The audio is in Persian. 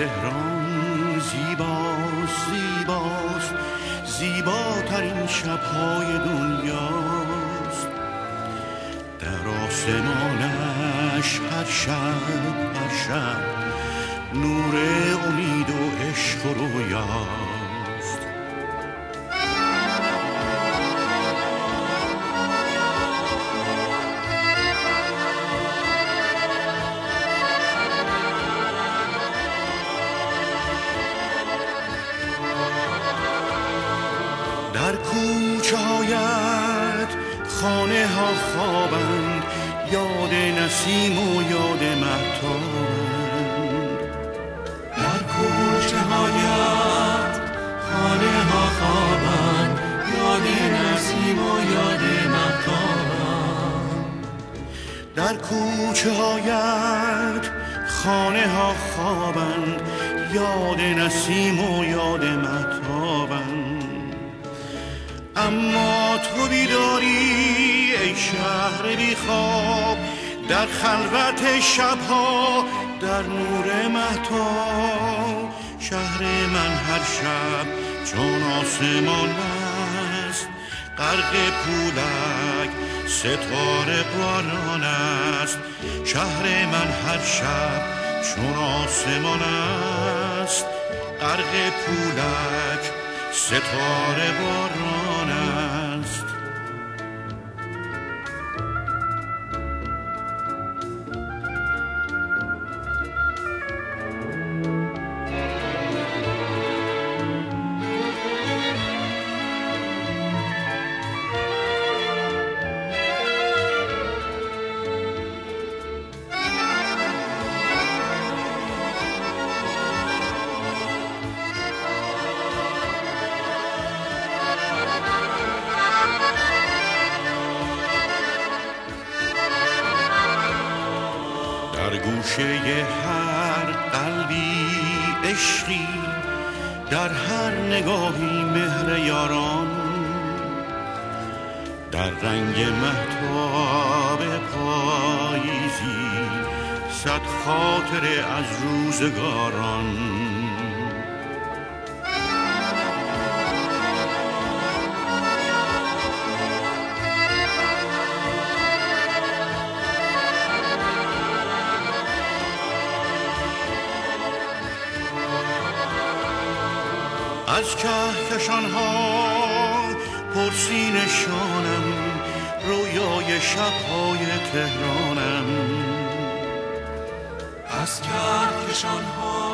تهران زیبا زیباست. زیباترین شبهای دنیاست. در آسمانش هر شب هر شب نور امید و عشق و رویاست خانه ها خوابند. یاد نسیم و یاد محتابند در کوچه هایت خانه ها خوابند. یاد نسیم و یاد محتابند در کوچه هایت خانه ها خوابند. یاد نسیم و یاد محتابند شهر بی خواب در خلوت شبها در نور مهتاب شهر من هر شب چون آسمان است غرق پولک ستاره باران است. شهر من هر شب چون آسمان است غرق پولک ستاره باران است. گوشه هر قلبی عشقی در هر نگاهی مهر یاران در رنگ محتاب پاییزی صد خاطر از روزگاران. از کهکشان ها پرسی نشانم رویای شبهای تهرانم. از کهکشان ها